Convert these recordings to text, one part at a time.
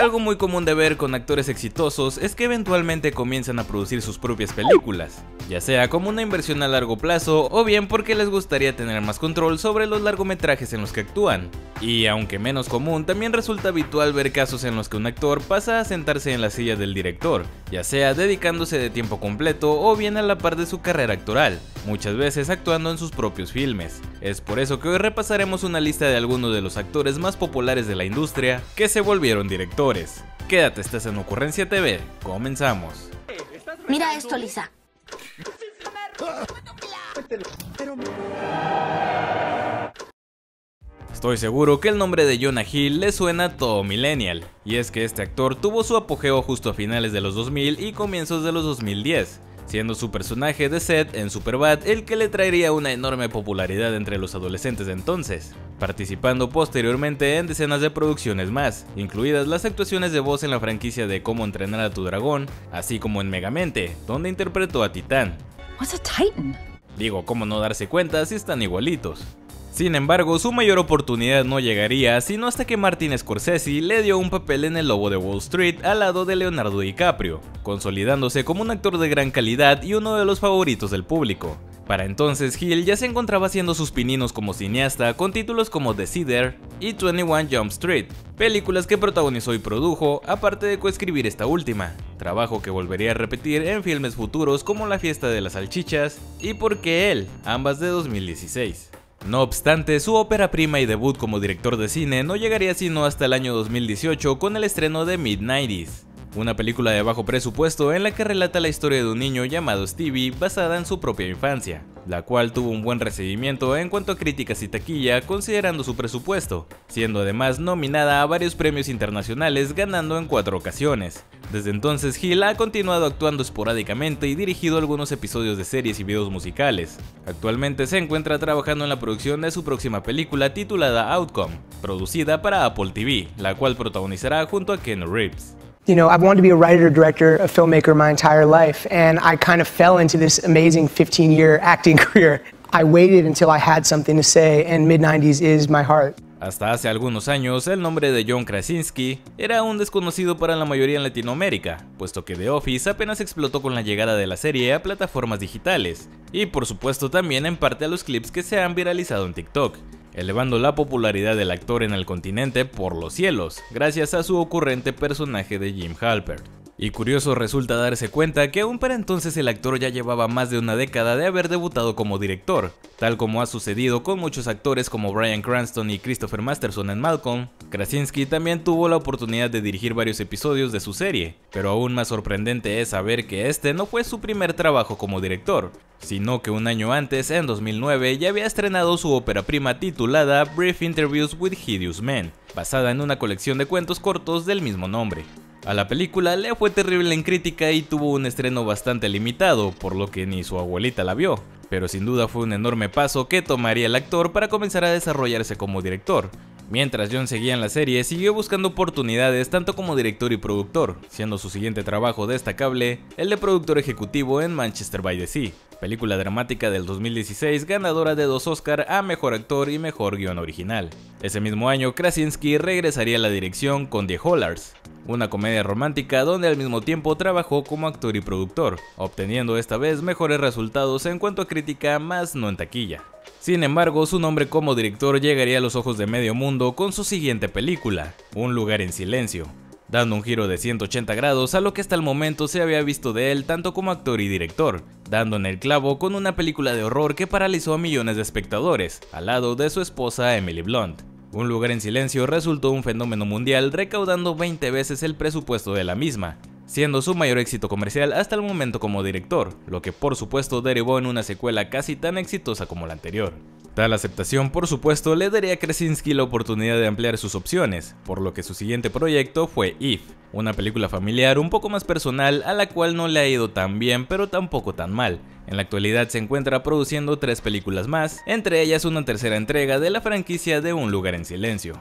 Algo muy común de ver con actores exitosos es que eventualmente comienzan a producir sus propias películas, ya sea como una inversión a largo plazo o bien porque les gustaría tener más control sobre los largometrajes en los que actúan. Y aunque menos común, también resulta habitual ver casos en los que un actor pasa a sentarse en la silla del director, ya sea dedicándose de tiempo completo o bien a la par de su carrera actoral, muchas veces actuando en sus propios filmes. Es por eso que hoy repasaremos una lista de algunos de los actores más populares de la industria que se volvieron directores. Quédate, estás en Ocurrencia TV, comenzamos. Mira esto, Lisa. Estoy seguro que el nombre de Jonah Hill le suena a todo millennial, y es que este actor tuvo su apogeo justo a finales de los 2000 y comienzos de los 2010, siendo su personaje de Seth en Superbad el que le traería una enorme popularidad entre los adolescentes de entonces, participando posteriormente en decenas de producciones más, incluidas las actuaciones de voz en la franquicia de Cómo entrenar a tu dragón, así como en Megamente, donde interpretó a Titán. What's a Titan? Digo, cómo no darse cuenta si están igualitos. Sin embargo, su mayor oportunidad no llegaría sino hasta que Martin Scorsese le dio un papel en El Lobo de Wall Street al lado de Leonardo DiCaprio, consolidándose como un actor de gran calidad y uno de los favoritos del público. Para entonces, Hill ya se encontraba haciendo sus pininos como cineasta con títulos como The Cedar y 21 Jump Street, películas que protagonizó y produjo, aparte de coescribir esta última, trabajo que volvería a repetir en filmes futuros como La Fiesta de las Salchichas y Porque él, ambas de 2016. No obstante, su ópera prima y debut como director de cine no llegaría sino hasta el año 2018 con el estreno de Mid-90s, una película de bajo presupuesto en la que relata la historia de un niño llamado Stevie basada en su propia infancia, la cual tuvo un buen recibimiento en cuanto a críticas y taquilla considerando su presupuesto, siendo además nominada a varios premios internacionales ganando en cuatro ocasiones. Desde entonces Hill ha continuado actuando esporádicamente y dirigido algunos episodios de series y videos musicales. Actualmente se encuentra trabajando en la producción de su próxima película titulada Outcome, producida para Apple TV, la cual protagonizará junto a Ken Reeves. You know, I've wanted to be a writer, director, a filmmaker my entire life, and I kind of fell into this amazing 15 year acting career. I waited until I had something to say, and mid 90s is my heart. Hasta hace algunos años, el nombre de John Krasinski era un desconocido para la mayoría en Latinoamérica, puesto que The Office apenas explotó con la llegada de la serie a plataformas digitales, y por supuesto también en parte a los clips que se han viralizado en TikTok, elevando la popularidad del actor en el continente por los cielos, gracias a su ocurrente personaje de Jim Halpert. Y curioso resulta darse cuenta que aún para entonces el actor ya llevaba más de una década de haber debutado como director, tal como ha sucedido con muchos actores como Bryan Cranston y Christopher Masterson en Malcolm. Krasinski también tuvo la oportunidad de dirigir varios episodios de su serie, pero aún más sorprendente es saber que este no fue su primer trabajo como director, sino que un año antes, en 2009, ya había estrenado su ópera prima titulada Brief Interviews with Hideous Men, basada en una colección de cuentos cortos del mismo nombre. A la película le fue terrible en crítica y tuvo un estreno bastante limitado, por lo que ni su abuelita la vio, pero sin duda fue un enorme paso que tomaría el actor para comenzar a desarrollarse como director. Mientras John seguía en la serie, siguió buscando oportunidades tanto como director y productor, siendo su siguiente trabajo destacable el de productor ejecutivo en Manchester by the Sea, película dramática del 2016 ganadora de dos Oscar a Mejor Actor y Mejor Guión Original. Ese mismo año, Krasinski regresaría a la dirección con The Hollars, una comedia romántica donde al mismo tiempo trabajó como actor y productor, obteniendo esta vez mejores resultados en cuanto a crítica más no en taquilla. Sin embargo, su nombre como director llegaría a los ojos de medio mundo con su siguiente película, Un lugar en silencio, dando un giro de 180 grados a lo que hasta el momento se había visto de él tanto como actor y director, dando en el clavo con una película de horror que paralizó a millones de espectadores, al lado de su esposa Emily Blunt. Un lugar en silencio resultó un fenómeno mundial recaudando 20 veces el presupuesto de la misma, siendo su mayor éxito comercial hasta el momento como director, lo que por supuesto derivó en una secuela casi tan exitosa como la anterior. Tal aceptación, por supuesto, le daría a Krasinski la oportunidad de ampliar sus opciones, por lo que su siguiente proyecto fue If, una película familiar un poco más personal a la cual no le ha ido tan bien pero tampoco tan mal. En la actualidad se encuentra produciendo tres películas más, entre ellas una tercera entrega de la franquicia de Un lugar en silencio.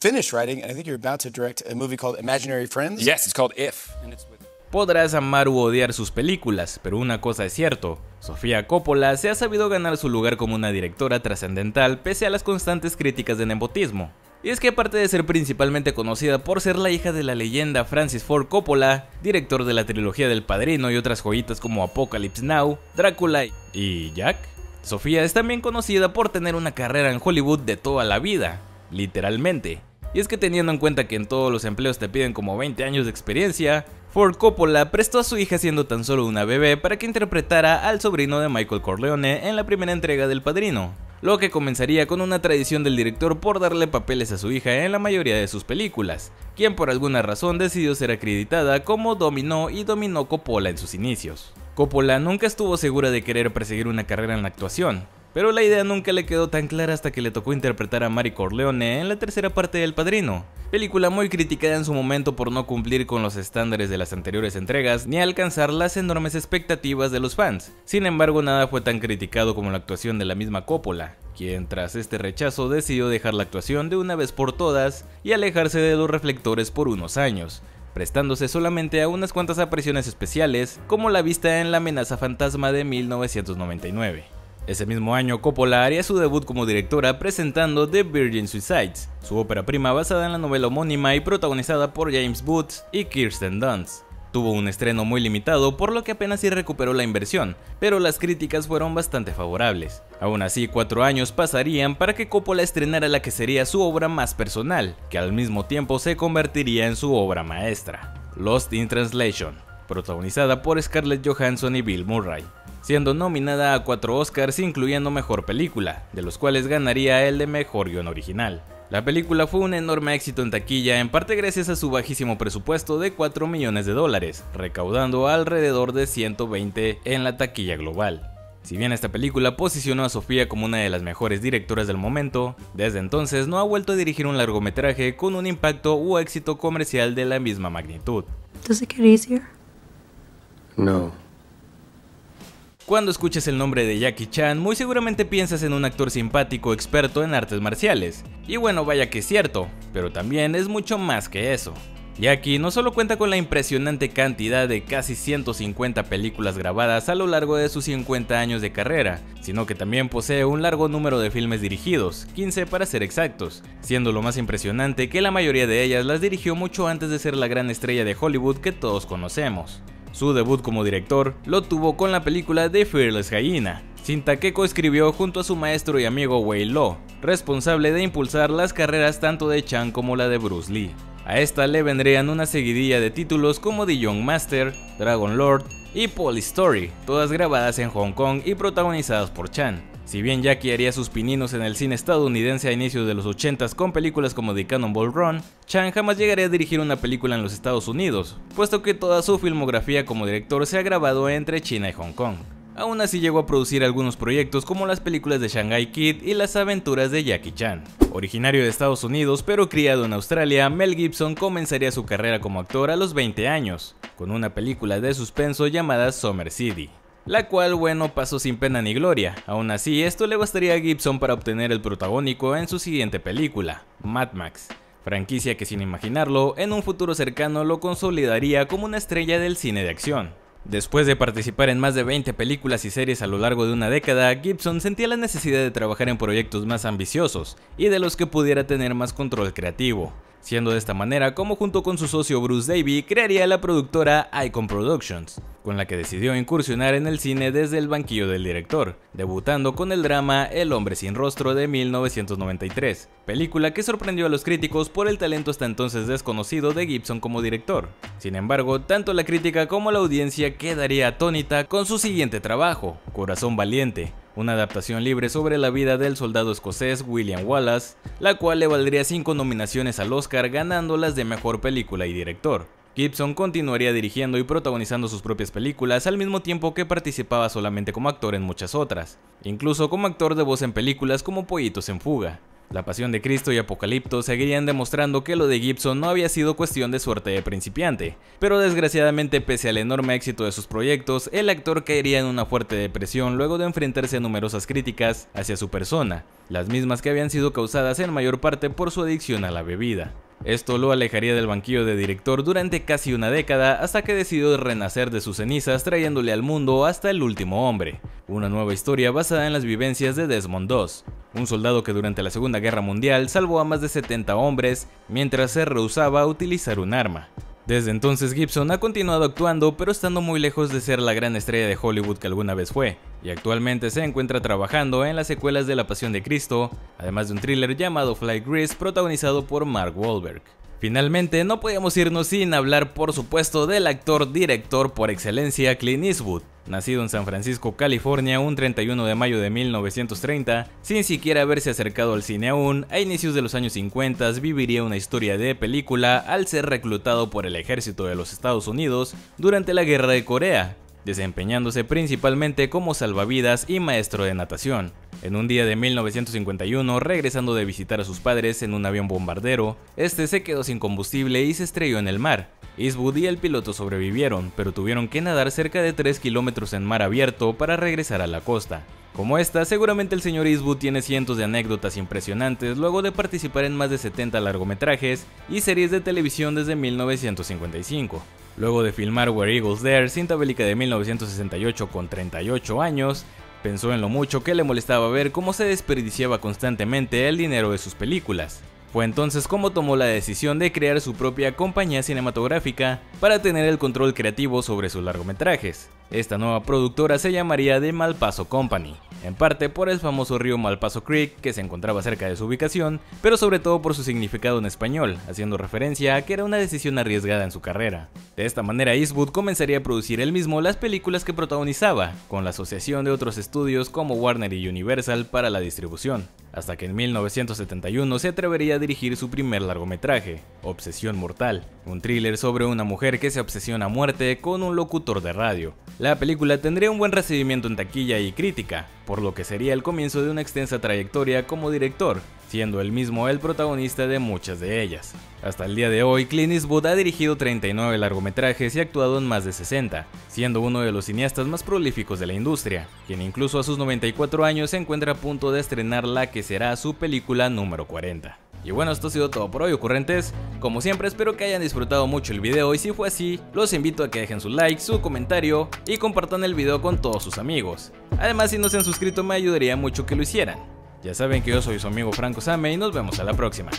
Finished writing, and I think you're about to direct a movie called Imaginary Friends. Yes, it's called If. And it's with Podrás amar u odiar sus películas, pero una cosa es cierto, Sofía Coppola se ha sabido ganar su lugar como una directora trascendental pese a las constantes críticas de nepotismo. Y es que aparte de ser principalmente conocida por ser la hija de la leyenda Francis Ford Coppola, director de la trilogía del Padrino y otras joyitas como Apocalypse Now, Drácula y Jack, Sofía es también conocida por tener una carrera en Hollywood de toda la vida, literalmente. Y es que teniendo en cuenta que en todos los empleos te piden como 20 años de experiencia, Ford Coppola prestó a su hija siendo tan solo una bebé para que interpretara al sobrino de Michael Corleone en la primera entrega del Padrino lo que comenzaría con una tradición del director por darle papeles a su hija en la mayoría de sus películas, quien por alguna razón decidió ser acreditada como dominó y dominó Coppola en sus inicios. Coppola nunca estuvo segura de querer perseguir una carrera en la actuación, pero la idea nunca le quedó tan clara hasta que le tocó interpretar a Mari Corleone en la tercera parte del Padrino, película muy criticada en su momento por no cumplir con los estándares de las anteriores entregas ni alcanzar las enormes expectativas de los fans. Sin embargo, nada fue tan criticado como la actuación de la misma Coppola, quien tras este rechazo decidió dejar la actuación de una vez por todas y alejarse de los reflectores por unos años, prestándose solamente a unas cuantas apariciones especiales, como la vista en La amenaza fantasma de 1999. Ese mismo año, Coppola haría su debut como directora presentando The Virgin Suicides, su ópera prima basada en la novela homónima y protagonizada por James Booth y Kirsten Dunst. Tuvo un estreno muy limitado, por lo que apenas sí recuperó la inversión, pero las críticas fueron bastante favorables. Aún así, cuatro años pasarían para que Coppola estrenara la que sería su obra más personal, que al mismo tiempo se convertiría en su obra maestra, Lost in Translation, protagonizada por Scarlett Johansson y Bill Murray siendo nominada a cuatro Oscars incluyendo Mejor Película, de los cuales ganaría el de Mejor Guión Original. La película fue un enorme éxito en taquilla, en parte gracias a su bajísimo presupuesto de 4 millones de dólares, recaudando alrededor de 120 en la taquilla global. Si bien esta película posicionó a Sofía como una de las mejores directoras del momento, desde entonces no ha vuelto a dirigir un largometraje con un impacto o éxito comercial de la misma magnitud. No. Cuando escuches el nombre de Jackie Chan, muy seguramente piensas en un actor simpático experto en artes marciales. Y bueno, vaya que es cierto, pero también es mucho más que eso. Jackie no solo cuenta con la impresionante cantidad de casi 150 películas grabadas a lo largo de sus 50 años de carrera, sino que también posee un largo número de filmes dirigidos, 15 para ser exactos, siendo lo más impresionante que la mayoría de ellas las dirigió mucho antes de ser la gran estrella de Hollywood que todos conocemos. Su debut como director lo tuvo con la película The Fearless Hyena, cinta que coescribió junto a su maestro y amigo Wei Lo, responsable de impulsar las carreras tanto de Chan como la de Bruce Lee. A esta le vendrían una seguidilla de títulos como The Young Master, Dragon Lord y Police Story, todas grabadas en Hong Kong y protagonizadas por Chan. Si bien Jackie haría sus pininos en el cine estadounidense a inicios de los 80s con películas como The Cannonball Run, Chan jamás llegaría a dirigir una película en los Estados Unidos, puesto que toda su filmografía como director se ha grabado entre China y Hong Kong. Aún así llegó a producir algunos proyectos como las películas de Shanghai Kid y las aventuras de Jackie Chan. Originario de Estados Unidos pero criado en Australia, Mel Gibson comenzaría su carrera como actor a los 20 años, con una película de suspenso llamada Summer City la cual bueno pasó sin pena ni gloria, aún así esto le bastaría a Gibson para obtener el protagónico en su siguiente película, Mad Max, franquicia que sin imaginarlo, en un futuro cercano lo consolidaría como una estrella del cine de acción. Después de participar en más de 20 películas y series a lo largo de una década, Gibson sentía la necesidad de trabajar en proyectos más ambiciosos y de los que pudiera tener más control creativo siendo de esta manera como junto con su socio Bruce Davy crearía la productora Icon Productions, con la que decidió incursionar en el cine desde el banquillo del director, debutando con el drama El hombre sin rostro de 1993, película que sorprendió a los críticos por el talento hasta entonces desconocido de Gibson como director. Sin embargo, tanto la crítica como la audiencia quedaría atónita con su siguiente trabajo, Corazón Valiente, una adaptación libre sobre la vida del soldado escocés William Wallace, la cual le valdría 5 nominaciones al Oscar ganándolas de Mejor Película y Director. Gibson continuaría dirigiendo y protagonizando sus propias películas al mismo tiempo que participaba solamente como actor en muchas otras, incluso como actor de voz en películas como Pollitos en Fuga. La Pasión de Cristo y Apocalipto seguirían demostrando que lo de Gibson no había sido cuestión de suerte de principiante, pero desgraciadamente pese al enorme éxito de sus proyectos, el actor caería en una fuerte depresión luego de enfrentarse a numerosas críticas hacia su persona, las mismas que habían sido causadas en mayor parte por su adicción a la bebida. Esto lo alejaría del banquillo de director durante casi una década hasta que decidió renacer de sus cenizas trayéndole al mundo hasta el último hombre, una nueva historia basada en las vivencias de Desmond II, un soldado que durante la Segunda Guerra Mundial salvó a más de 70 hombres mientras se rehusaba a utilizar un arma. Desde entonces Gibson ha continuado actuando pero estando muy lejos de ser la gran estrella de Hollywood que alguna vez fue, y actualmente se encuentra trabajando en las secuelas de La Pasión de Cristo, además de un thriller llamado Fly Grease protagonizado por Mark Wahlberg. Finalmente, no podíamos irnos sin hablar por supuesto del actor director por excelencia Clint Eastwood, nacido en San Francisco, California, un 31 de mayo de 1930, sin siquiera haberse acercado al cine aún, a inicios de los años 50 viviría una historia de película al ser reclutado por el ejército de los Estados Unidos durante la Guerra de Corea, desempeñándose principalmente como salvavidas y maestro de natación. En un día de 1951, regresando de visitar a sus padres en un avión bombardero, este se quedó sin combustible y se estrelló en el mar. Eastwood y el piloto sobrevivieron, pero tuvieron que nadar cerca de 3 kilómetros en mar abierto para regresar a la costa. Como esta, seguramente el señor Eastwood tiene cientos de anécdotas impresionantes luego de participar en más de 70 largometrajes y series de televisión desde 1955. Luego de filmar Where Eagles Dare, cinta bélica de 1968 con 38 años, Pensó en lo mucho que le molestaba ver cómo se desperdiciaba constantemente el dinero de sus películas. Fue entonces como tomó la decisión de crear su propia compañía cinematográfica para tener el control creativo sobre sus largometrajes. Esta nueva productora se llamaría The Malpaso Company, en parte por el famoso río Malpaso Creek que se encontraba cerca de su ubicación, pero sobre todo por su significado en español, haciendo referencia a que era una decisión arriesgada en su carrera. De esta manera Eastwood comenzaría a producir él mismo las películas que protagonizaba, con la asociación de otros estudios como Warner y Universal para la distribución, hasta que en 1971 se atrevería a dirigir su primer largometraje, Obsesión Mortal, un thriller sobre una mujer que se obsesiona a muerte con un locutor de radio. La película tendría un buen recibimiento en taquilla y crítica, por lo que sería el comienzo de una extensa trayectoria como director, siendo él mismo el protagonista de muchas de ellas. Hasta el día de hoy, Clint Eastwood ha dirigido 39 largometrajes y actuado en más de 60, siendo uno de los cineastas más prolíficos de la industria, quien incluso a sus 94 años se encuentra a punto de estrenar la que será su película número 40. Y bueno, esto ha sido todo por hoy, ocurrentes. Como siempre, espero que hayan disfrutado mucho el video y si fue así, los invito a que dejen su like, su comentario y compartan el video con todos sus amigos. Además, si no se han suscrito me ayudaría mucho que lo hicieran. Ya saben que yo soy su amigo Franco Same y nos vemos a la próxima.